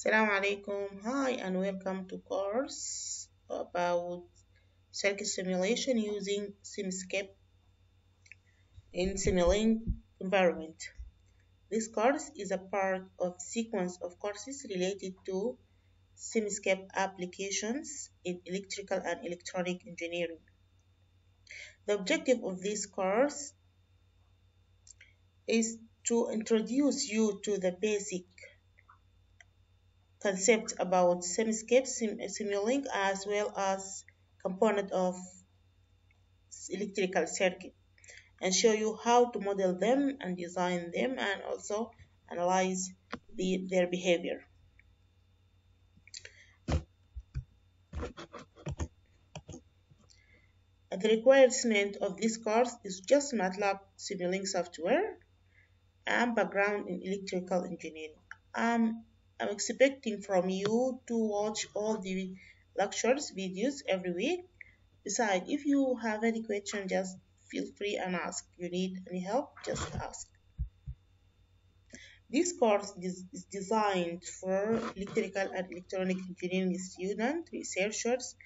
Assalamu alaikum. Hi and welcome to course about circuit simulation using Simscape in Simulink environment. This course is a part of sequence of courses related to Simscape applications in electrical and electronic engineering. The objective of this course is to introduce you to the basic concept about Simscape sim Simulink as well as component of electrical circuit and show you how to model them and design them and also analyze the, their behavior. The requirement of this course is just MATLAB Simulink software and background in electrical engineering. Um, I'm expecting from you to watch all the lectures videos every week. Besides, if you have any question, just feel free and ask. You need any help, just ask. This course is designed for electrical and electronic engineering students, researchers,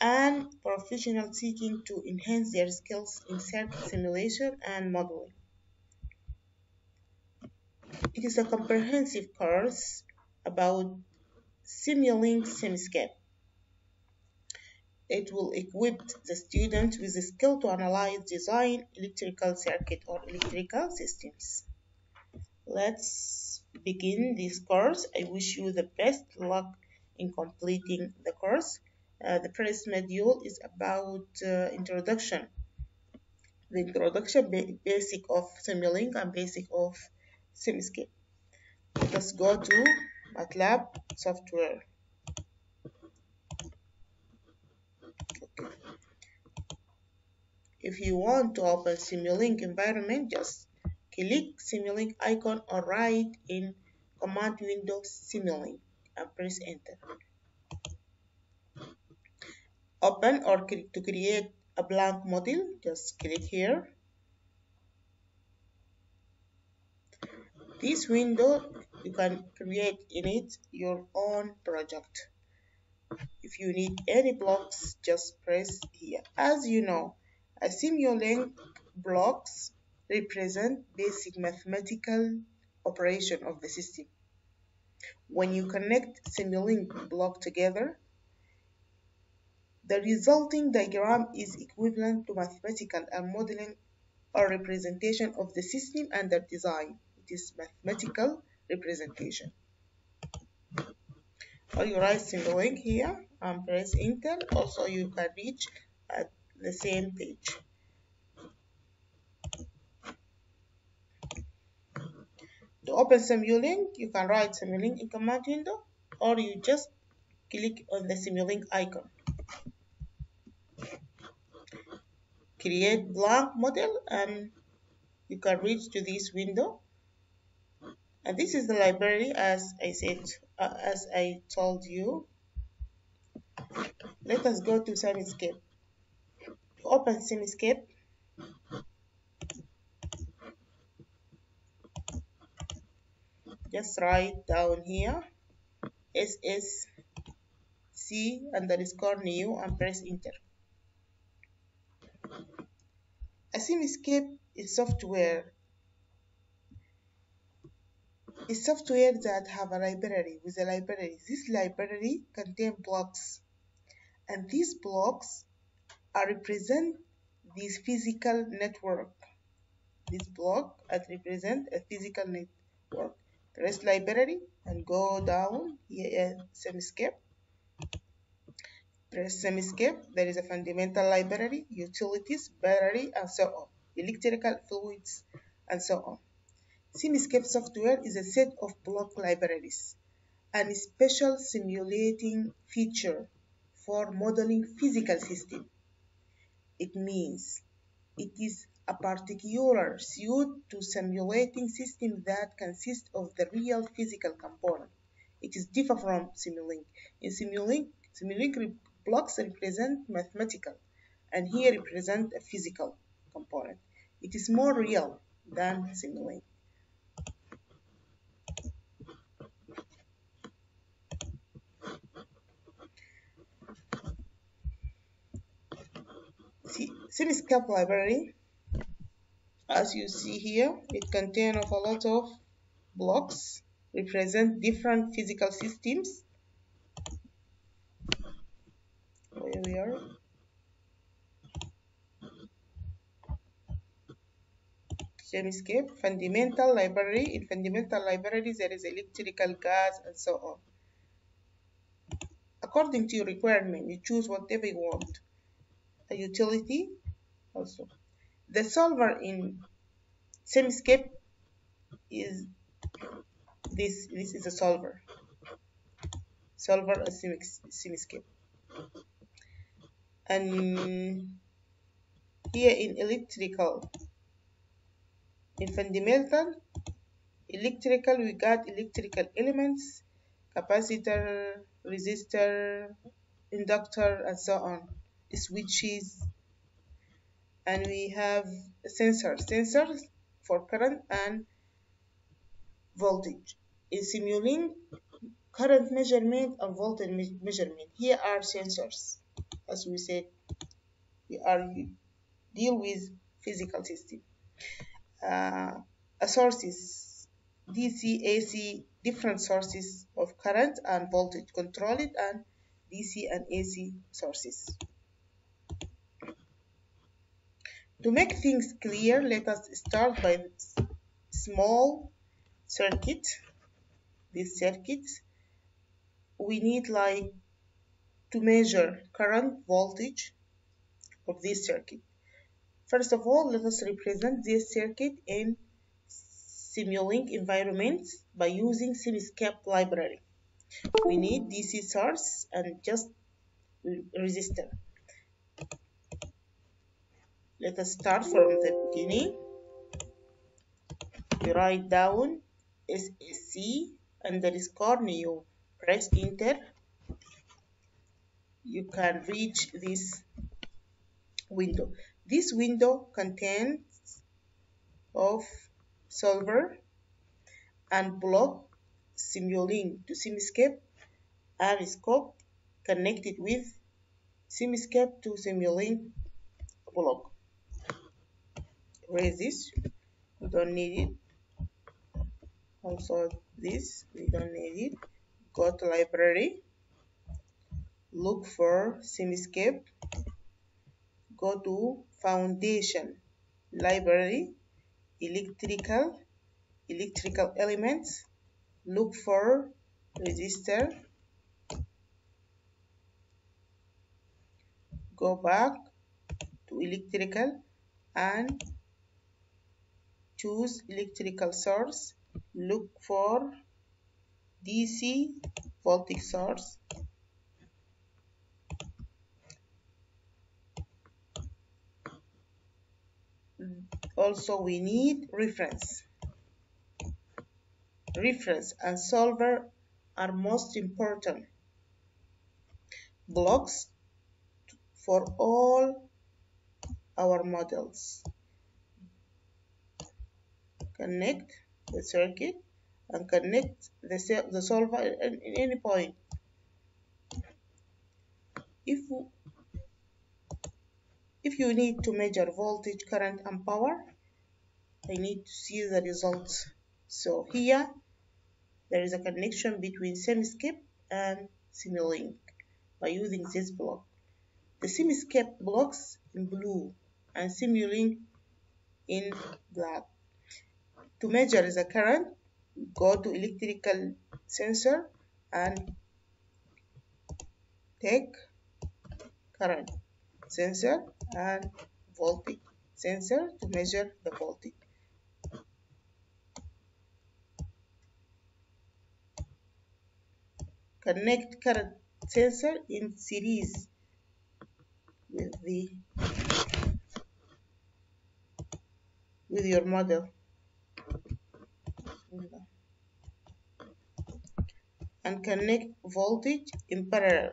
and professionals seeking to enhance their skills in circuit simulation and modeling. It is a comprehensive course about Simulink Simscape. It will equip the student with the skill to analyze, design electrical circuit or electrical systems. Let's begin this course. I wish you the best luck in completing the course. Uh, the first module is about uh, introduction. The introduction ba basic of Simulink and basic of Simscape. Let's go to MATLAB software. Okay. If you want to open Simulink environment, just click Simulink icon or write in command window Simulink and press enter. Open or to create a blank model, just click here. This window you can create in it your own project. If you need any blocks, just press here. As you know, a Simulink blocks represent basic mathematical operation of the system. When you connect Simulink block together, the resulting diagram is equivalent to mathematical and modeling or representation of the system and under design. It is mathematical representation. Or you write Simulink here and press enter. Also, you can reach at the same page. To open Simulink, you can write Simulink in command window or you just click on the Simulink icon. Create blank model and you can reach to this window and this is the library as I said uh, as I told you. Let us go to Simscape open Simscape just write down here SSC underscore new and press enter. A Simscape is software is software that have a library with a library. This library contain blocks and these blocks are represent this physical network. This block that represent a physical network. Press library and go down here Simscape. Press Simscape. There is a fundamental library, utilities, battery, and so on. Electrical fluids, and so on. Simscape software is a set of block libraries a special simulating feature for modeling physical system. It means it is a particular suit to simulating system that consist of the real physical component. It is different from Simulink. In Simulink, Simulink blocks represent mathematical and here represent a physical component. It is more real than Simulink. Simscape library, as you see here, it contains of a lot of blocks represent different physical systems. Where we are. Simscape, fundamental library. In fundamental libraries, there is electrical, gas, and so on. According to your requirement, you choose whatever you want. A utility also. The solver in Simscape is this. This is a solver. Solver a Simscape. And here in electrical, in fundamental, electrical, we got electrical elements, capacitor, resistor, inductor, and so on, switches, and we have sensors, sensors for current and voltage. In simulating current measurement and voltage me measurement, here are sensors. As we said, we are deal with physical system. Uh, sources, DC, AC, different sources of current and voltage, control it, and DC and AC sources. To make things clear, let us start by small circuit. This circuit, we need like to measure current voltage of this circuit. First of all, let us represent this circuit in Simulink environments by using Simscape library. We need DC source and just resistor. Let us start from the beginning. We write down SSC underscore new. Press enter. You can reach this window. This window contains of solver and block Simulink to Simscape and scope connected with Simscape to Simulink block. Erase this, we don't need it. Also this, we don't need it. Go to library, look for Simscape, go to foundation, library, electrical, electrical elements, look for resistor, go back to electrical and choose electrical source, look for DC voltage source, also we need reference. Reference and solver are most important blocks for all our models connect the circuit and connect the, the solver at any point if if you need to measure voltage, current and power, I need to see the results. So here, there is a connection between Simscape and Simulink by using this block. The Simscape blocks in blue and Simulink in black. To measure the current, go to electrical sensor and take current sensor and voltage sensor to measure the voltage. Connect current sensor in series with the with your model and connect voltage in parallel.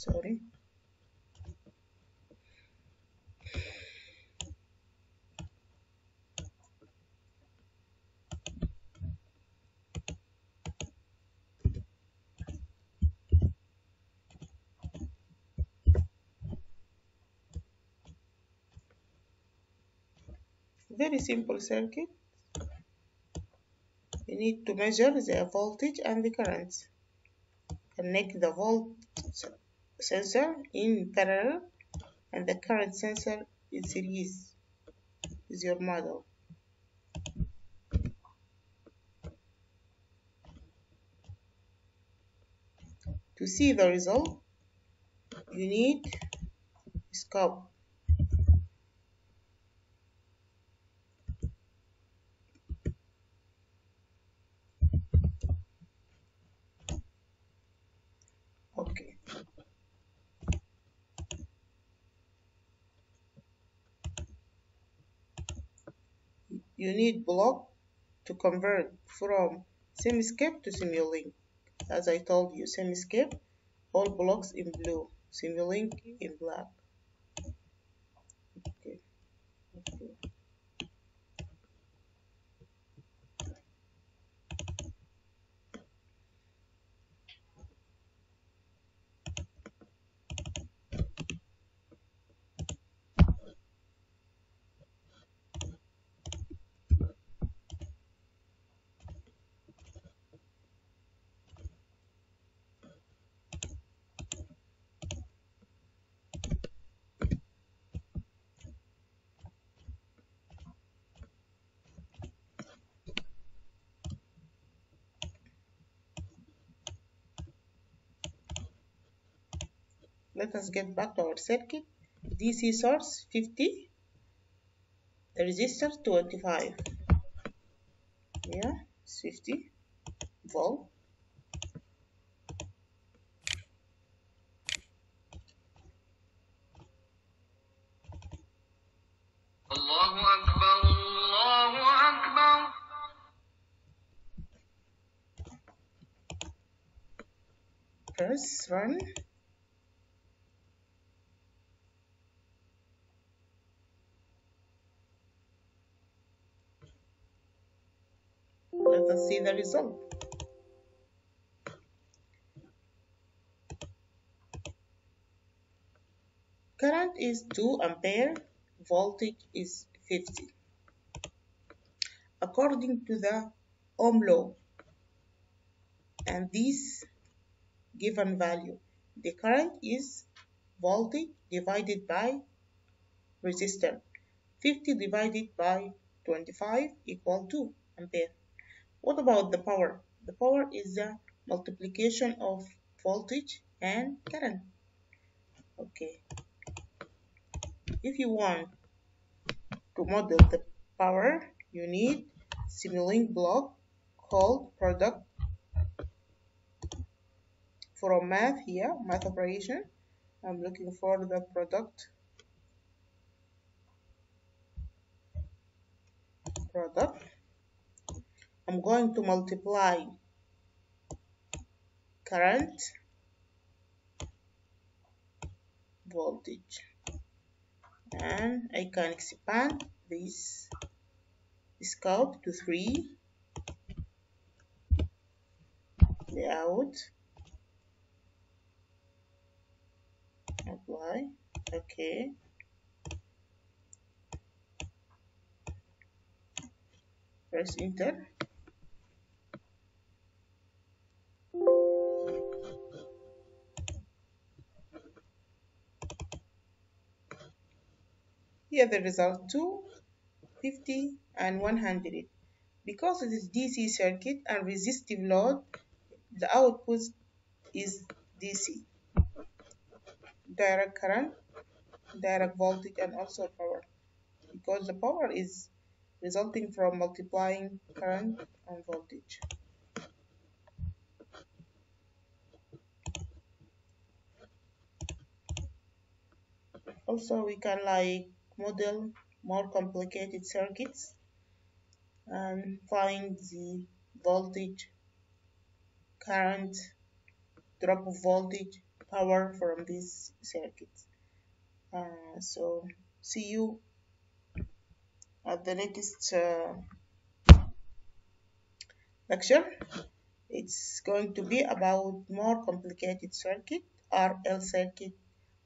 Sorry. Very simple circuit. You need to measure the voltage and the current connect the volt sensor in parallel and the current sensor in series is your model. To see the result you need scope okay you need block to convert from Simscape to Simulink. As I told you Simscape all blocks in blue Simulink in black let us get back to our circuit. DC source 50 the resistor 25 yeah 50 volt First run. See the result. Current is 2 ampere voltage is 50 according to the ohm law and this given value the current is voltage divided by resistor. 50 divided by 25 equal to ampere what about the power? The power is the multiplication of voltage and current. Okay. If you want to model the power you need Simulink block called product. From math here math operation I'm looking for the product. Product I'm going to multiply current voltage. And I can expand this scope to 3 layout. Apply okay. Press enter here the result 2 50 and 100 because it is DC circuit and resistive load the output is DC direct current direct voltage and also power. Because the power is resulting from multiplying current and voltage. Also we can like model more complicated circuits and find the voltage current drop of voltage power from these circuits. Uh, so see you at the next uh, lecture. It's going to be about more complicated circuit, RL circuit,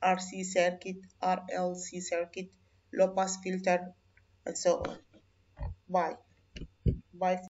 RC circuit, RLC circuit, low pass filter, and so on. Bye. Bye.